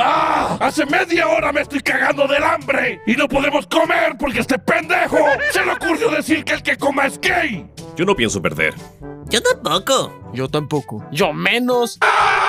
¡Ah! Hace media hora me estoy cagando del hambre y no podemos comer porque este pendejo se le ocurrió decir que el que coma es gay. Yo no pienso perder. Yo tampoco. Yo tampoco. Yo menos. ¡Ah!